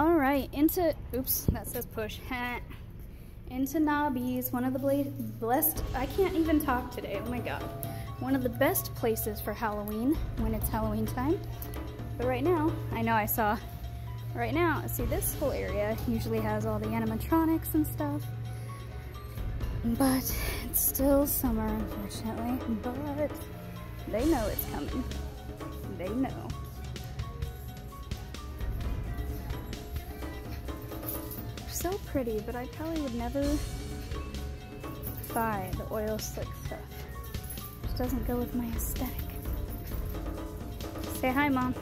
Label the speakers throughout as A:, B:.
A: All right, into, oops, that says push. into Nobbies, one of the blessed, I can't even talk today, oh my God. One of the best places for Halloween when it's Halloween time. But right now, I know I saw, right now, see this whole area usually has all the animatronics and stuff. But it's still summer, unfortunately. But they know it's coming. They know. So pretty, but I probably would never buy the oil slick stuff. Just doesn't go with my aesthetic. Say hi, Mom.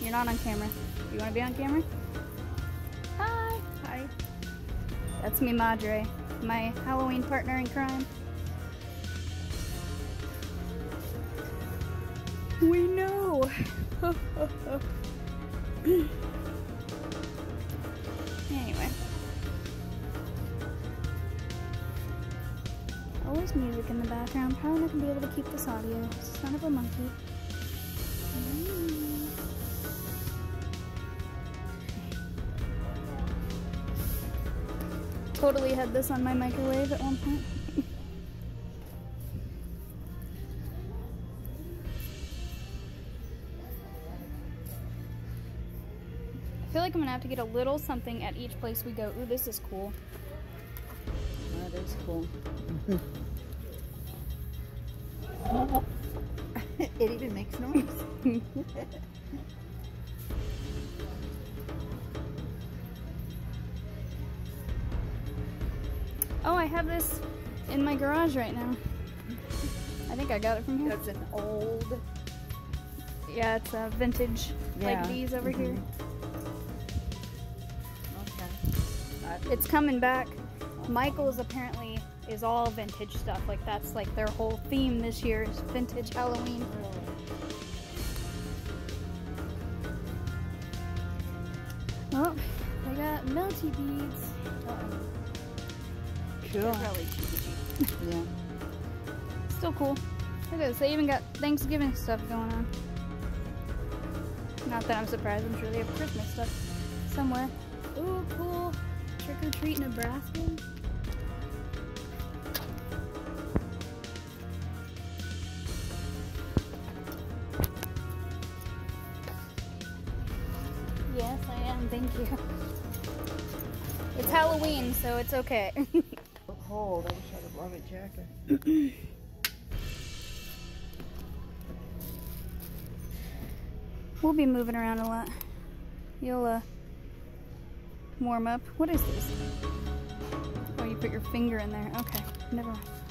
A: You're not on camera. You want to be on camera? Hi. Hi. That's me, Madre my Halloween partner in crime. We know. Always music in the background. Probably not gonna be able to keep this audio. Son of a monkey. Mm. totally had this on my microwave at one point. I feel like I'm gonna have to get a little something at each place we go. Ooh, this is cool.
B: That is cool. it even makes noise.
A: Oh, I have this in my garage right now. I think I got it from here.
B: That's an old.
A: Yeah, it's a vintage yeah. like these over mm -hmm. here. Okay. It's coming back. Michaels apparently is all vintage stuff. Like that's like their whole theme this year is vintage Halloween. Oh, they got melty beads. Uh -oh.
B: Cool. probably cheap. yeah.
A: Still cool. Look at this. They even got Thanksgiving stuff going on. Not that I'm surprised. I'm sure they have Christmas stuff somewhere. Ooh, cool. Trick or treat Nebraska. Yes, I am. Thank you. It's Halloween, so it's okay.
B: cold. I wish I had a lovely jacket.
A: we'll be moving around a lot. You'll uh, warm up. What is this? Oh, you put your finger in there. Okay, never mind.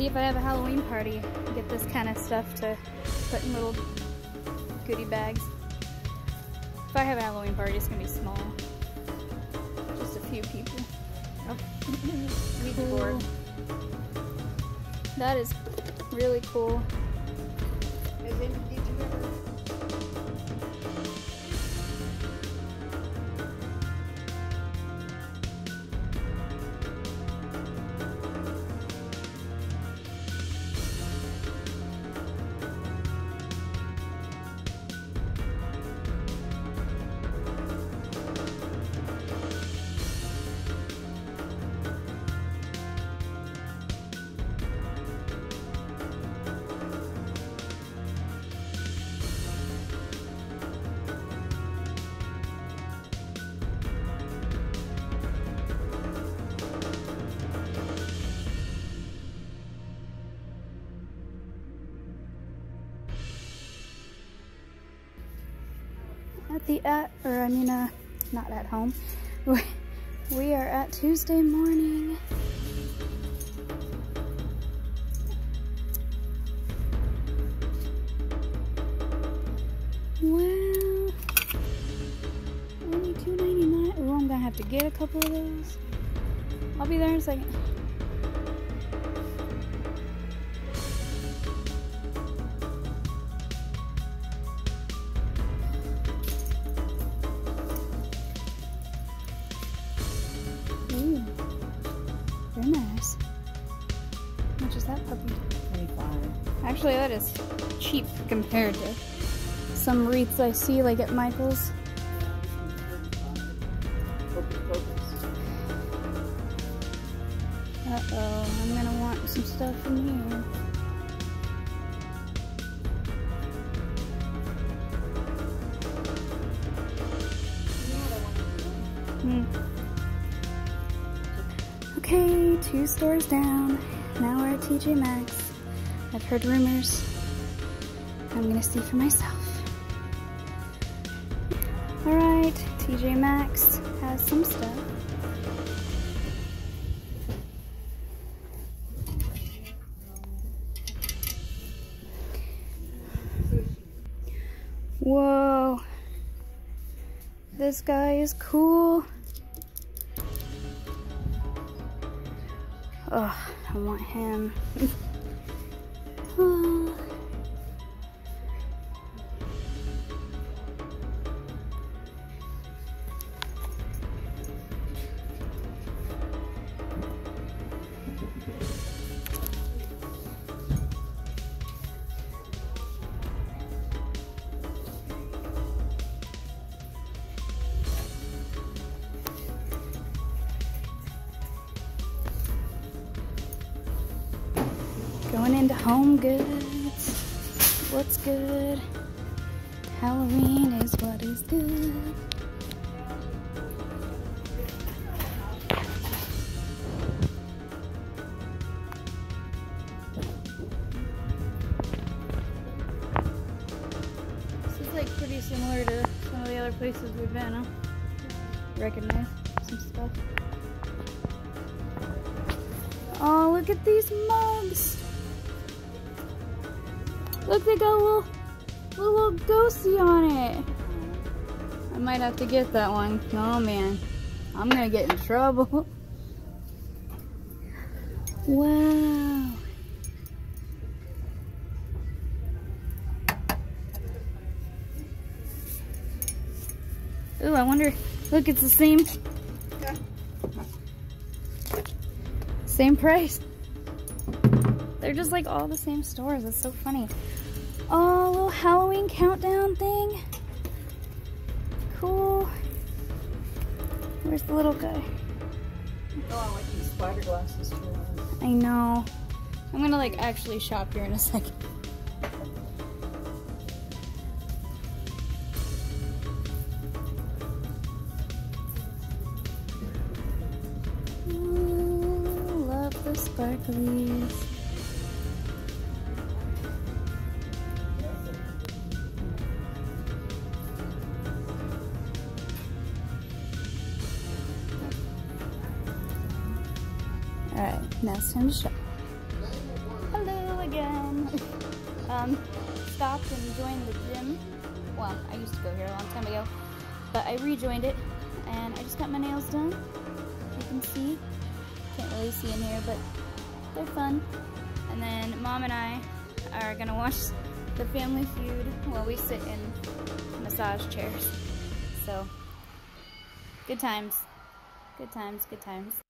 A: See if I have a Halloween party, get this kind of stuff to put in little goodie bags. If I have a Halloween party, it's gonna be small. Just a few people. Oh. That is really cool. The at, or I mean, uh, not at home. We are at Tuesday morning. Well, only two ninety nine. Oh, I'm gonna have to get a couple of those. I'll be there in a second. Some wreaths I see like at Michaels. Uh-oh, I'm gonna want some stuff from here. Hmm. Okay, two stores down. Now we're at TJ Maxx. I've heard rumors. I'm gonna see for myself. Alright, TJ Maxx has some stuff. Whoa. This guy is cool. Oh, I want him. Oh. Going into home goods. What's good? Halloween is what is good. This is like pretty similar to some of the other places we've been, huh? Recognize some stuff. Oh, look at these mugs. Look, they got a little, little ghosty on it. I might have to get that one. Oh man, I'm gonna get in trouble. Wow. Ooh, I wonder, look, it's the same, same price. They're just like all the same stores. That's so funny. Oh, a little Halloween countdown thing. Cool. Where's the little guy?
B: Oh, I like these spider glasses.
A: I know. I'm gonna like actually shop here in a second. Ooh, love the sparklies. It's time to shop. Hello again. um, stopped and joined the gym. Well, I used to go here a long time ago, but I rejoined it and I just got my nails done. You can see. Can't really see in here, but they're fun. And then mom and I are gonna watch the Family Feud while we sit in massage chairs. So, good times. Good times, good times.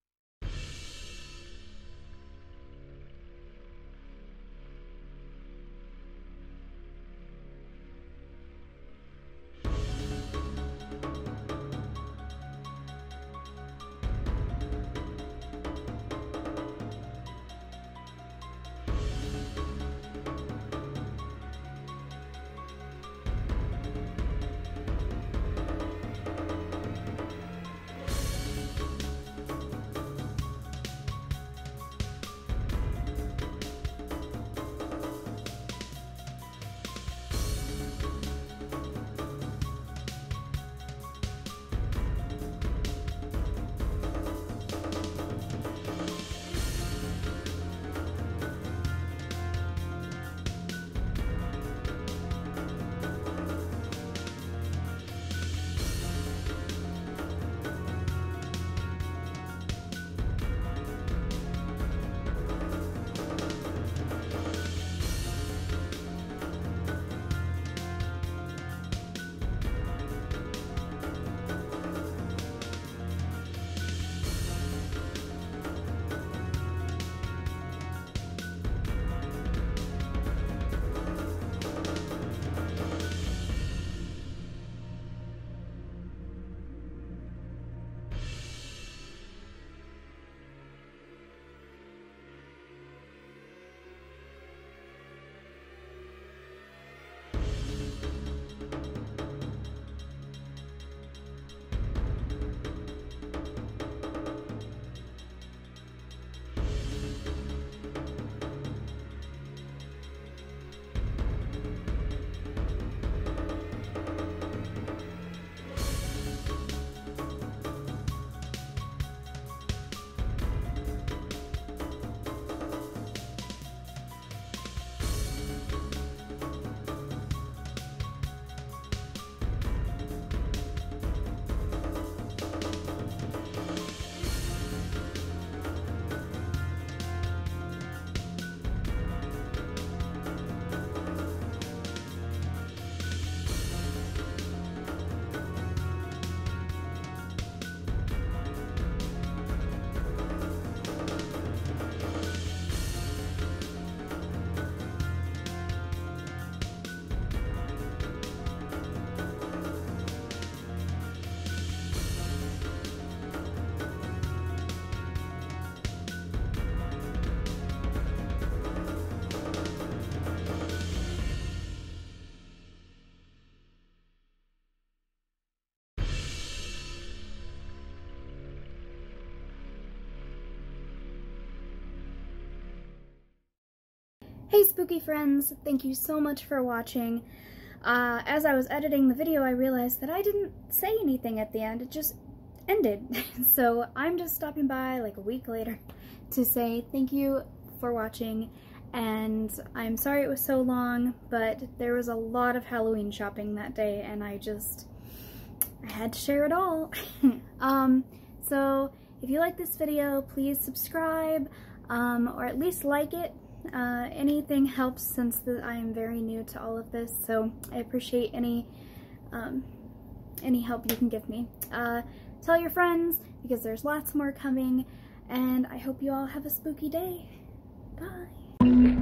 A: Hey spooky friends, thank you so much for watching. Uh, as I was editing the video, I realized that I didn't say anything at the end. It just ended. so I'm just stopping by like a week later to say thank you for watching and I'm sorry it was so long, but there was a lot of Halloween shopping that day and I just, I had to share it all. um, so if you like this video, please subscribe um, or at least like it. Uh, anything helps since the, I am very new to all of this, so I appreciate any um, any help you can give me. Uh, tell your friends because there's lots more coming, and I hope you all have a spooky day. Bye.